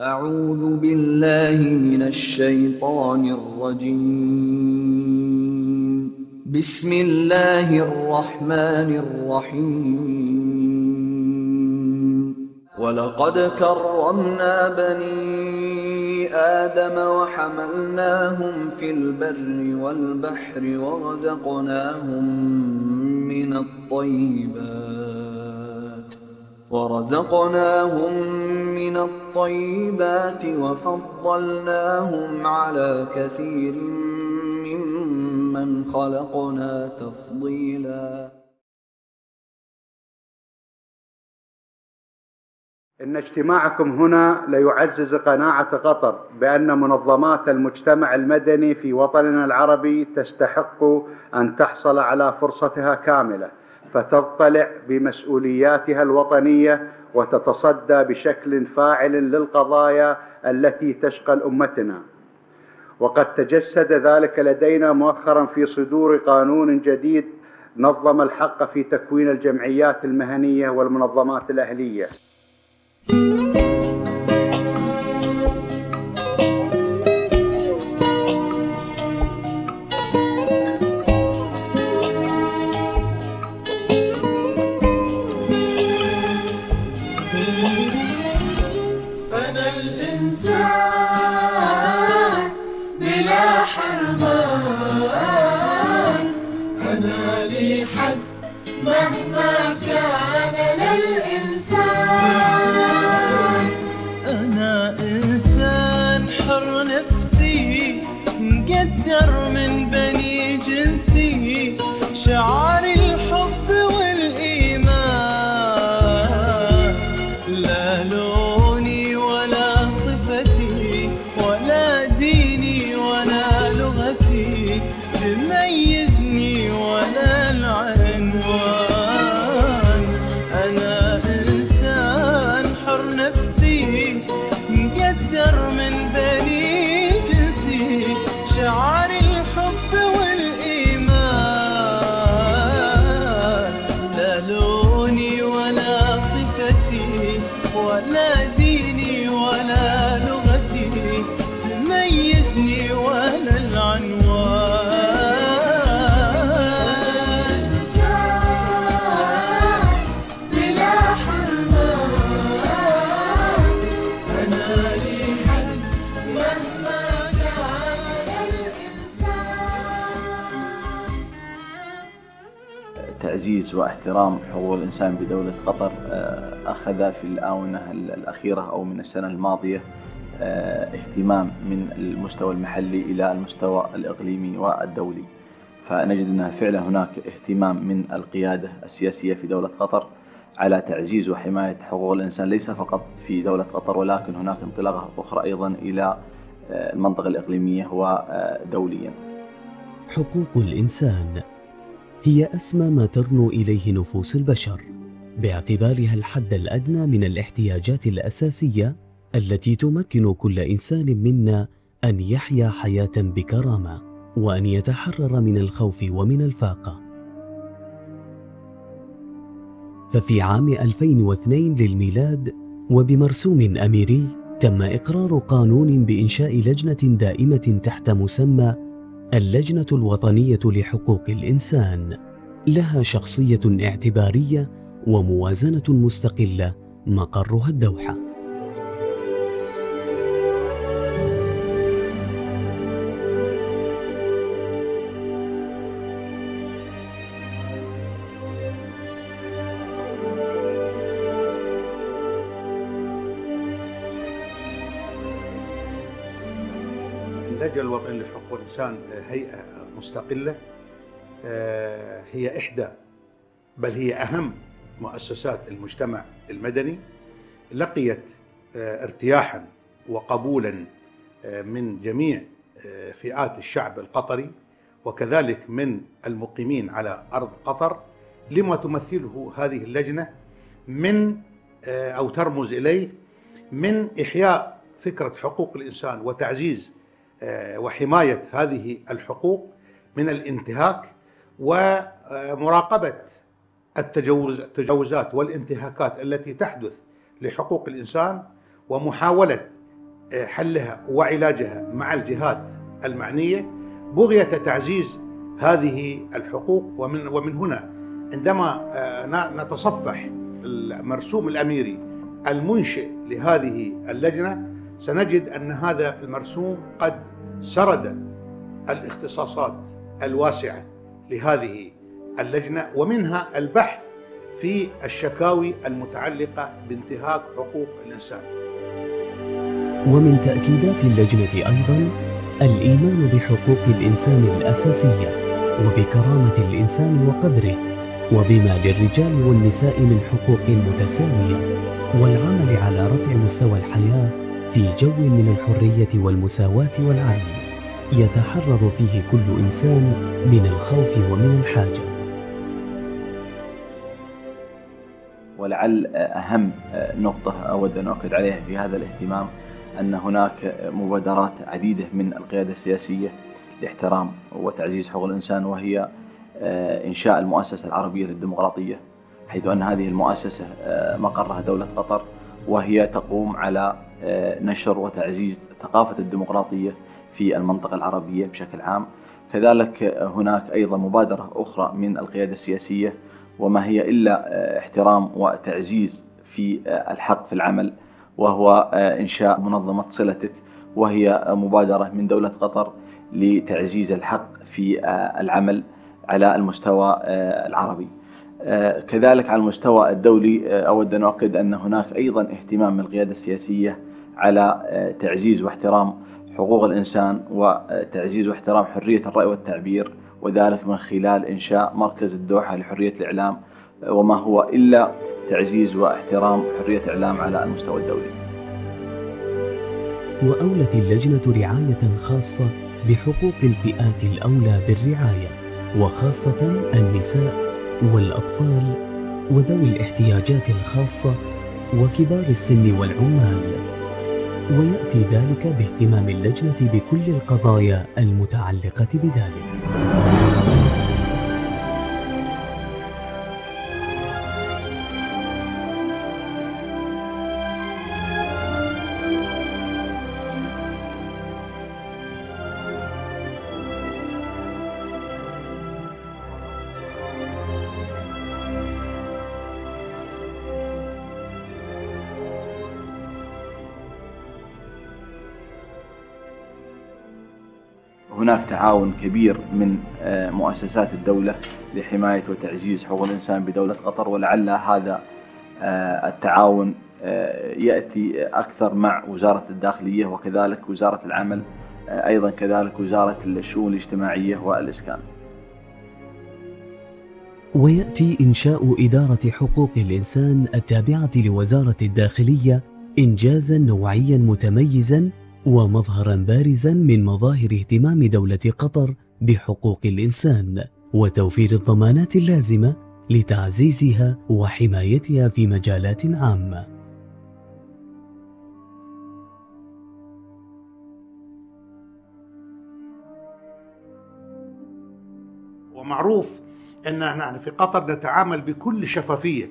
أعوذ بالله من الشيطان الرجيم. بسم الله الرحمن الرحيم. ولقد كرمنا بني آدم وحملناهم في البر والبحر ورزقناهم من الطيبات. ورزقناهم من الطيبات وفضلناهم على كثير ممن خلقنا تفضيلا. إن اجتماعكم هنا ليعزز قناعة قطر بأن منظمات المجتمع المدني في وطننا العربي تستحق أن تحصل على فرصتها كاملة فتطلع بمسؤولياتها الوطنية وتتصدى بشكل فاعل للقضايا التي تشغل أمتنا. وقد تجسد ذلك لدينا مؤخرا في صدور قانون جديد نظم الحق في تكوين الجمعيات المهنية والمنظمات الأهلية. أنا لي حد مهما تعزيز واحترام حقوق الإنسان بدولة قطر آه، أخذ في الآونة الأخيرة أو من السنة الماضية آه، اهتمام من المستوى المحلي إلى المستوى الإقليمي والدولي. فنجد أن فعلا هناك اهتمام من القيادة السياسية في دولة قطر على تعزيز وحماية حقوق الإنسان ليس فقط في دولة قطر ولكن هناك انطلاقة أخرى أيضا إلى آه، المنطقة الإقليمية ودوليا. حقوق الإنسان هي أسمى ما ترنو إليه نفوس البشر باعتبارها الحد الأدنى من الاحتياجات الأساسية التي تمكن كل إنسان منا أن يحيا حياة بكرامة وأن يتحرر من الخوف ومن الفاقة. ففي عام 2002 للميلاد وبمرسوم أميري تم إقرار قانون بإنشاء لجنة دائمة تحت مسمى اللجنة الوطنية لحقوق الإنسان. لها شخصية اعتبارية وموازنة مستقلة مقرها الدوحة. اللجنة الوطنية لحقوق الإنسان هيئة مستقلة آه، هي إحدى بل هي أهم مؤسسات المجتمع المدني لقيت آه، ارتياحا وقبولا آه، من جميع فئات الشعب القطري وكذلك من المقيمين على أرض قطر لما تمثله هذه اللجنة من أو ترمز إليه من إحياء فكرة حقوق الإنسان وتعزيز وحماية هذه الحقوق من الانتهاك ومراقبة التجاوز التجاوزات والانتهاكات التي تحدث لحقوق الإنسان ومحاولة آه، حلها وعلاجها مع الجهات المعنية بغية تعزيز هذه الحقوق. ومن ومن هنا عندما آه، نتصفح المرسوم الأميري المنشئ لهذه اللجنة سنجد أن هذا المرسوم قد سرد الاختصاصات الواسعة لهذه اللجنة ومنها البحث في الشكاوي المتعلقة بانتهاك حقوق الإنسان. ومن تأكيدات اللجنة أيضا الإيمان بحقوق الإنسان الأساسية وبكرامة الإنسان وقدره وبما للرجال والنساء من حقوق متساوية والعمل على رفع مستوى الحياة في جو من الحرية والمساواة والعدل يتحرر فيه كل إنسان من الخوف ومن الحاجة. ولعل أهم نقطة أود أن أؤكد عليها في هذا الاهتمام أن هناك مبادرات عديدة من القيادة السياسية لاحترام وتعزيز حقوق الإنسان وهي إنشاء المؤسسة العربية للديمقراطية حيث أن هذه المؤسسة مقرها دولة قطر وهي تقوم على نشر وتعزيز ثقافة الديمقراطية في المنطقة العربية بشكل عام. كذلك هناك أيضا مبادرة أخرى من القيادة السياسية وما هي إلا احترام وتعزيز في الحق في العمل وهو إنشاء منظمة صلتك وهي مبادرة من دولة قطر لتعزيز الحق في العمل على المستوى العربي. كذلك على المستوى الدولي أود أن أؤكد أن هناك أيضا اهتمام من القيادة السياسية على تعزيز واحترام حقوق الإنسان وتعزيز واحترام حرية الرأي والتعبير وذلك من خلال إنشاء مركز الدوحة لحرية الإعلام وما هو إلا تعزيز واحترام حرية الإعلام على المستوى الدولي. وأولت اللجنة رعاية خاصة بحقوق الفئات الأولى بالرعاية وخاصة النساء. والأطفال وذوي الاحتياجات الخاصة وكبار السن والعمال. ويأتي ذلك باهتمام اللجنة بكل القضايا المتعلقة بذلك. هناك تعاون كبير من مؤسسات الدولة لحماية وتعزيز حقوق الإنسان بدولة قطر ولعل هذا التعاون يأتي أكثر مع وزارة الداخلية وكذلك وزارة العمل أيضا كذلك وزارة الشؤون الاجتماعية والإسكان. ويأتي إنشاء إدارة حقوق الإنسان التابعة لوزارة الداخلية إنجازا نوعيا متميزا ومظهرا بارزا من مظاهر اهتمام دولة قطر بحقوق الإنسان وتوفير الضمانات اللازمة لتعزيزها وحمايتها في مجالات عامة. ومعروف أن نحن في قطر نتعامل بكل شفافية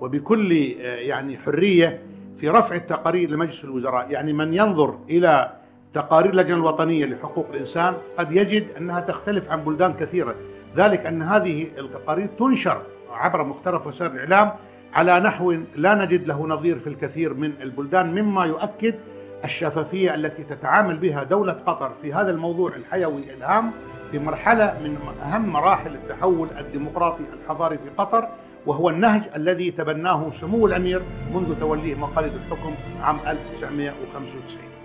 وبكل يعني حرية في رفع التقارير لمجلس الوزراء. يعني من ينظر إلى تقارير اللجنة الوطنية لحقوق الإنسان قد يجد أنها تختلف عن بلدان كثيرة. ذلك أن هذه التقارير تنشر عبر مختلف وسائل الإعلام على نحو لا نجد له نظير في الكثير من البلدان مما يؤكد الشفافية التي تتعامل بها دولة قطر في هذا الموضوع الحيوي الهام في مرحلة من أهم مراحل التحول الديمقراطي الحضاري في قطر. وهو النهج الذي تبناه سمو الأمير منذ توليه مقاليد الحكم عام 1995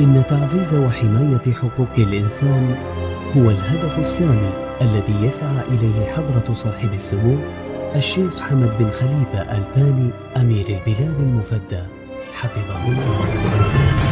إن تعزيز وحماية حقوق الإنسان هو الهدف السامي الذي يسعى إليه حضرة صاحب السمو الشيخ حمد بن خليفة الثاني أمير البلاد المفدى. حفظه الله.